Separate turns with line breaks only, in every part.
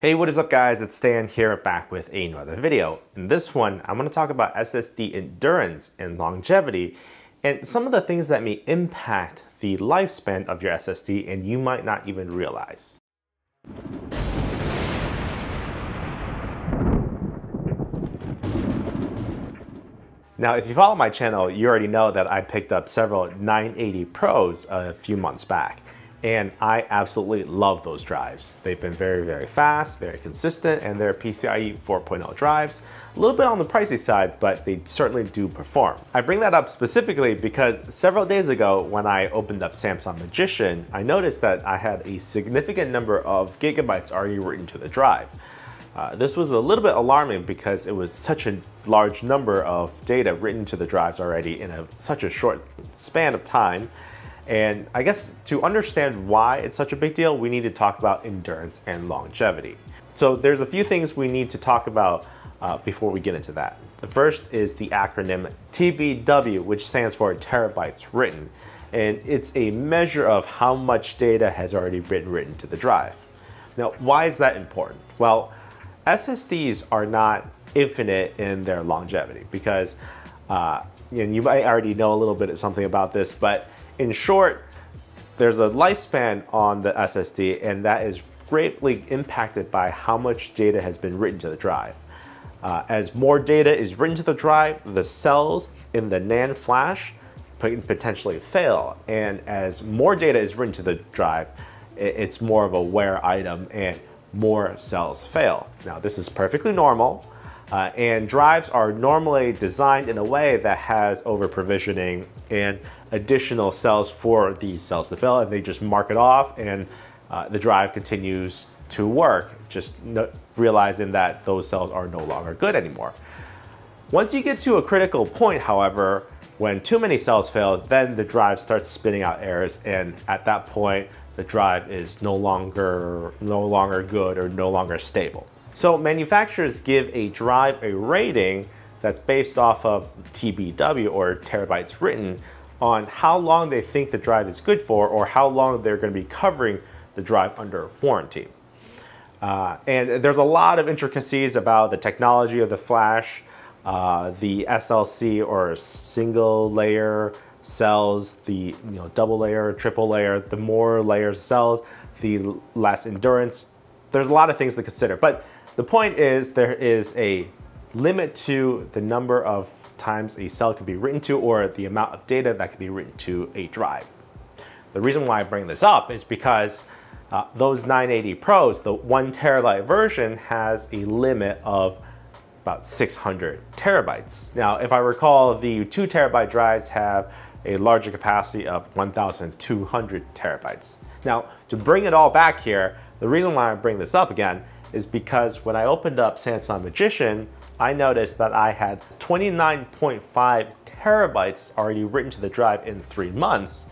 Hey, what is up guys? It's Stan here back with another video. In this one, I'm going to talk about SSD endurance and longevity and some of the things that may impact the lifespan of your SSD and you might not even realize. Now, if you follow my channel, you already know that I picked up several 980 Pros a few months back and I absolutely love those drives. They've been very, very fast, very consistent, and they're PCIe 4.0 drives. A little bit on the pricey side, but they certainly do perform. I bring that up specifically because several days ago when I opened up Samsung Magician, I noticed that I had a significant number of gigabytes already written to the drive. Uh, this was a little bit alarming because it was such a large number of data written to the drives already in a, such a short span of time and I guess to understand why it's such a big deal, we need to talk about endurance and longevity. So there's a few things we need to talk about uh, before we get into that. The first is the acronym TBW, which stands for terabytes written. And it's a measure of how much data has already been written to the drive. Now, why is that important? Well, SSDs are not infinite in their longevity because uh, and you might already know a little bit of something about this, but in short, there's a lifespan on the SSD and that is greatly impacted by how much data has been written to the drive. Uh, as more data is written to the drive, the cells in the NAND flash can potentially fail. And as more data is written to the drive, it's more of a wear item and more cells fail. Now, this is perfectly normal. Uh, and drives are normally designed in a way that has over provisioning and additional cells for these cells to fill and they just mark it off and uh, the drive continues to work, just no realizing that those cells are no longer good anymore. Once you get to a critical point, however, when too many cells fail, then the drive starts spitting out errors and at that point, the drive is no longer, no longer good or no longer stable. So manufacturers give a drive a rating that's based off of TBW or terabytes written on how long they think the drive is good for or how long they're going to be covering the drive under warranty. Uh, and there's a lot of intricacies about the technology of the flash, uh, the SLC or single layer cells, the you know double layer, triple layer. The more layers cells, the less endurance. There's a lot of things to consider, but the point is there is a limit to the number of times a cell can be written to or the amount of data that can be written to a drive. The reason why I bring this up is because uh, those 980 Pros, the one terabyte version has a limit of about 600 terabytes. Now, if I recall, the two terabyte drives have a larger capacity of 1,200 terabytes. Now, to bring it all back here, the reason why I bring this up again is because when I opened up Samsung Magician, I noticed that I had 29.5 terabytes already written to the drive in three months.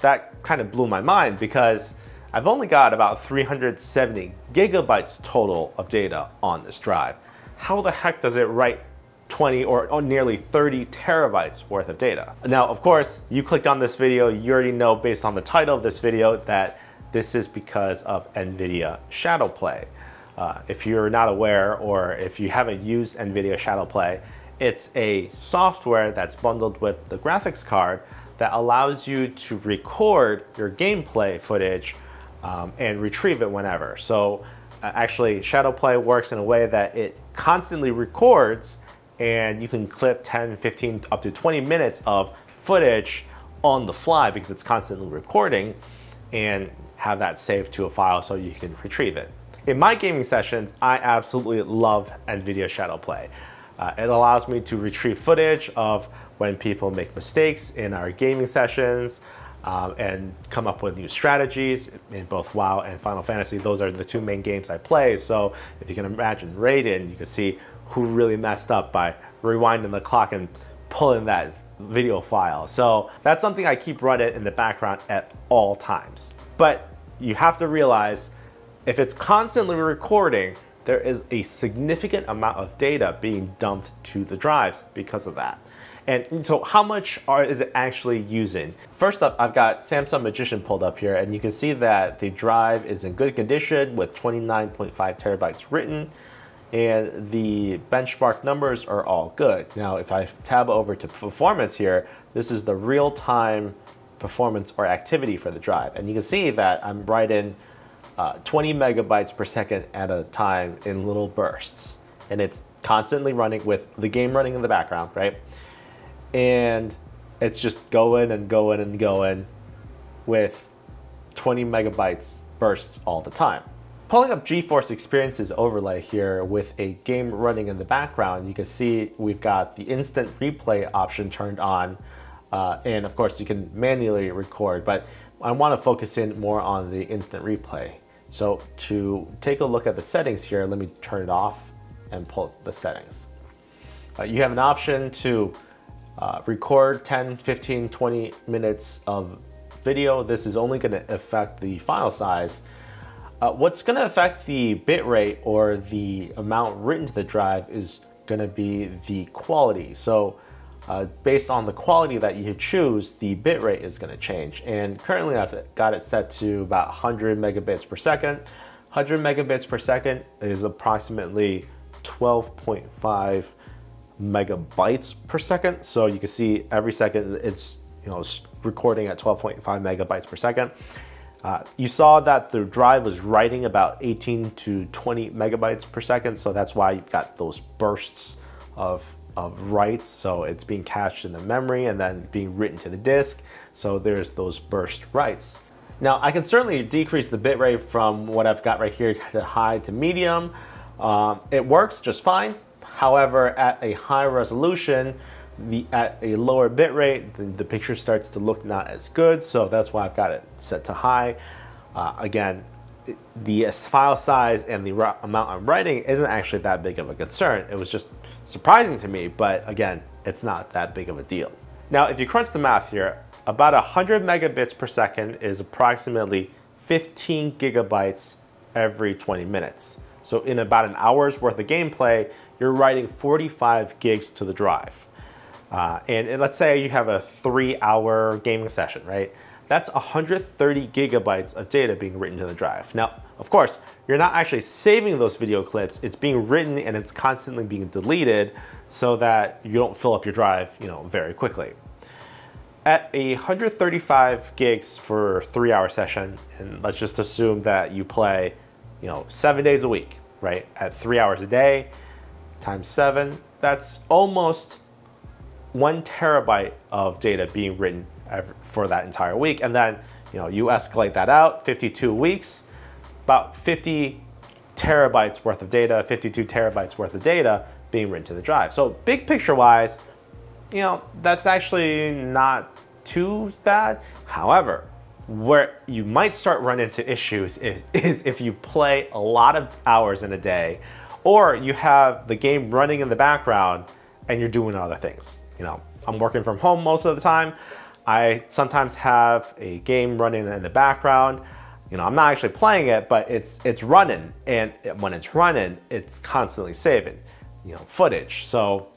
That kind of blew my mind because I've only got about 370 gigabytes total of data on this drive. How the heck does it write 20 or, or, nearly 30 terabytes worth of data. Now, of course, you clicked on this video, you already know based on the title of this video that this is because of NVIDIA Shadowplay. Uh, if you're not aware or if you haven't used NVIDIA Shadowplay, it's a software that's bundled with the graphics card that allows you to record your gameplay footage um, and retrieve it whenever. So uh, actually Shadowplay works in a way that it constantly records and you can clip 10, 15, up to 20 minutes of footage on the fly because it's constantly recording and have that saved to a file so you can retrieve it. In my gaming sessions, I absolutely love NVIDIA Shadowplay. Uh, it allows me to retrieve footage of when people make mistakes in our gaming sessions um, and come up with new strategies in both WoW and Final Fantasy. Those are the two main games I play. So if you can imagine raiding, you can see who really messed up by rewinding the clock and pulling that video file. So that's something I keep running in the background at all times. But you have to realize if it's constantly recording, there is a significant amount of data being dumped to the drives because of that. And so how much are, is it actually using? First up, I've got Samsung Magician pulled up here and you can see that the drive is in good condition with 29.5 terabytes written and the benchmark numbers are all good. Now, if I tab over to performance here, this is the real-time performance or activity for the drive. And you can see that I'm writing uh, 20 megabytes per second at a time in little bursts. And it's constantly running with the game running in the background, right? and it's just going and going and going with 20 megabytes bursts all the time. Pulling up GeForce Experiences overlay here with a game running in the background, you can see we've got the instant replay option turned on. Uh, and of course you can manually record, but I want to focus in more on the instant replay. So to take a look at the settings here, let me turn it off and pull the settings. Uh, you have an option to uh, record 10, 15, 20 minutes of video. This is only going to affect the file size. Uh, what's going to affect the bitrate or the amount written to the drive is going to be the quality. So uh, based on the quality that you choose, the bitrate is going to change. And currently I've got it set to about 100 megabits per second. 100 megabits per second is approximately 12.5 megabytes per second. So you can see every second it's you know recording at 12.5 megabytes per second. Uh, you saw that the drive was writing about 18 to 20 megabytes per second, so that's why you've got those bursts of, of writes. So it's being cached in the memory and then being written to the disk. So there's those burst writes. Now I can certainly decrease the bitrate from what I've got right here to high to medium. Um, it works just fine. However, at a high resolution, the, at a lower bit rate, the, the, picture starts to look not as good. So that's why I've got it set to high. Uh, again, the file size and the amount I'm writing isn't actually that big of a concern. It was just surprising to me, but again, it's not that big of a deal. Now, if you crunch the math here, about 100 megabits per second is approximately 15 gigabytes every 20 minutes. So in about an hour's worth of gameplay, you're writing 45 gigs to the drive. Uh, and, and, let's say you have a three hour gaming session, right? That's 130 gigabytes of data being written to the drive. Now, of course, you're not actually saving those video clips. It's being written and it's constantly being deleted so that you don't fill up your drive, you know, very quickly. At 135 gigs for three hour session, and let's just assume that you play, you know, seven days a week, right? At three hours a day, times seven, that's almost one terabyte of data being written for that entire week. And then, you know, you escalate that out, 52 weeks, about 50 terabytes worth of data, 52 terabytes worth of data being written to the drive. So big picture wise, you know, that's actually not too bad. However, where you might start run into issues is, is if you play a lot of hours in a day or you have the game running in the background and you're doing other things. You know, I'm working from home most of the time. I sometimes have a game running in the background. You know, I'm not actually playing it, but it's it's running, and when it's running, it's constantly saving, you know, footage. So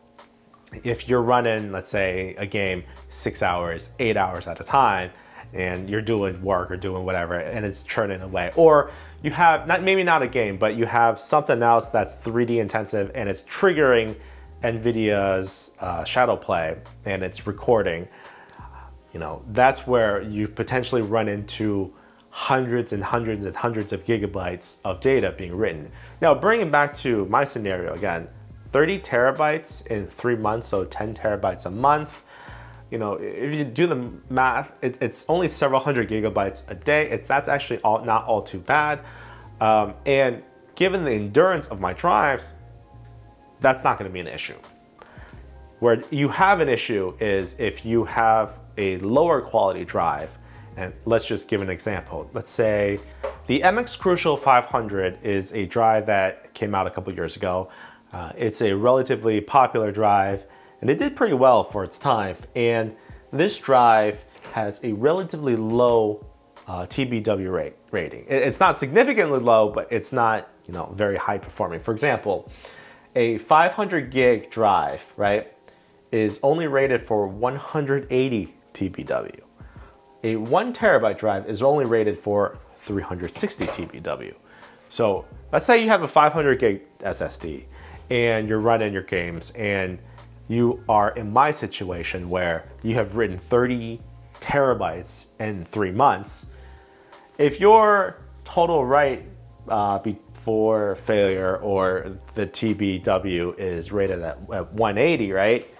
if you're running, let's say, a game six hours, eight hours at a time, and you're doing work or doing whatever, and it's churning away, or you have not maybe not a game, but you have something else that's 3D intensive and it's triggering NVIDIA's uh, shadow play and it's recording. You know, that's where you potentially run into hundreds and hundreds and hundreds of gigabytes of data being written. Now, bringing back to my scenario again, 30 terabytes in three months, so 10 terabytes a month you know, if you do the math, it, it's only several hundred gigabytes a day. It, that's actually all, not all too bad. Um, and given the endurance of my drives, that's not gonna be an issue. Where you have an issue is if you have a lower quality drive, and let's just give an example. Let's say the MX Crucial 500 is a drive that came out a couple years ago. Uh, it's a relatively popular drive and it did pretty well for its time. And this drive has a relatively low uh, TBW rate, rating. It's not significantly low, but it's not you know very high performing. For example, a 500 gig drive, right, is only rated for 180 TBW. A one terabyte drive is only rated for 360 TBW. So let's say you have a 500 gig SSD and you're running your games and you are in my situation where you have written 30 terabytes in three months. If your total write uh, before failure or the TBW is rated at, at 180, right?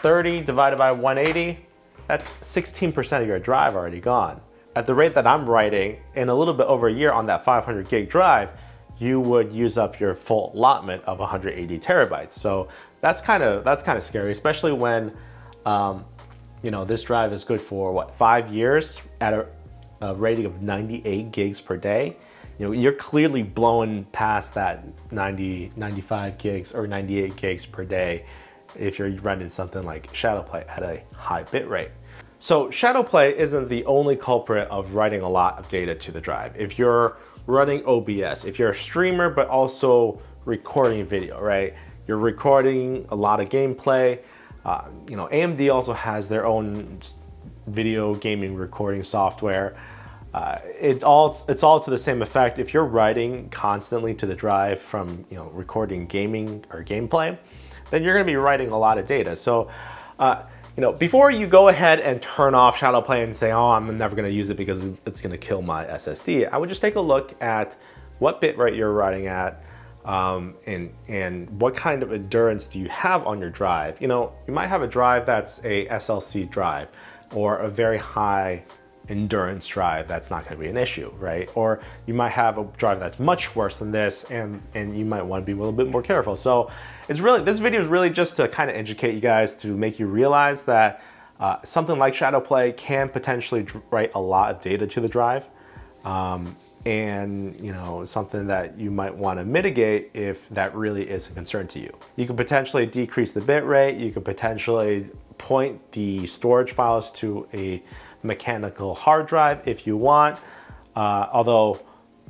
30 divided by 180, that's 16% of your drive already gone. At the rate that I'm writing, in a little bit over a year on that 500 gig drive, you would use up your full allotment of 180 terabytes. So that's kind of that's kind of scary, especially when um, you know this drive is good for what five years at a, a rating of 98 gigs per day. You know you're clearly blowing past that 90, 95 gigs or 98 gigs per day if you're running something like Shadowplay at a high bit rate. So Shadowplay isn't the only culprit of writing a lot of data to the drive. If you're running OBS, if you're a streamer but also recording video, right? You're recording a lot of gameplay. Uh, you know, AMD also has their own video gaming recording software. Uh, it all it's all to the same effect. If you're writing constantly to the drive from you know recording gaming or gameplay, then you're going to be writing a lot of data. So, uh, you know, before you go ahead and turn off Shadowplay and say, oh, I'm never going to use it because it's going to kill my SSD, I would just take a look at what bitrate you're writing at um, and, and what kind of endurance do you have on your drive. You know, you might have a drive that's a SLC drive or a very high endurance drive, that's not gonna be an issue, right? Or you might have a drive that's much worse than this and, and you might wanna be a little bit more careful. So it's really, this video is really just to kind of educate you guys to make you realize that uh, something like shadow play can potentially write a lot of data to the drive. Um, and you know something that you might want to mitigate if that really is a concern to you. You can potentially decrease the bit rate, you could potentially point the storage files to a mechanical hard drive if you want, uh, although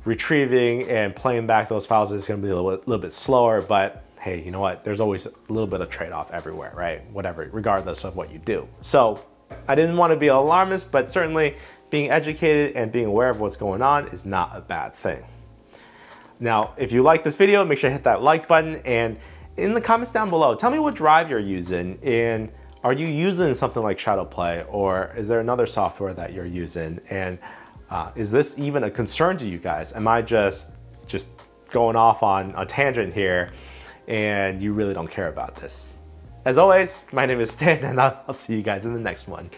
retrieving and playing back those files is going to be a little, little bit slower, but hey, you know what? There's always a little bit of trade-off everywhere, right? Whatever, regardless of what you do. So I didn't want to be alarmist, but certainly being educated and being aware of what's going on is not a bad thing. Now, if you like this video, make sure to hit that like button and in the comments down below, tell me what drive you're using and are you using something like Shadowplay or is there another software that you're using? And uh, is this even a concern to you guys? Am I just, just going off on a tangent here and you really don't care about this? As always, my name is Stan and I'll see you guys in the next one.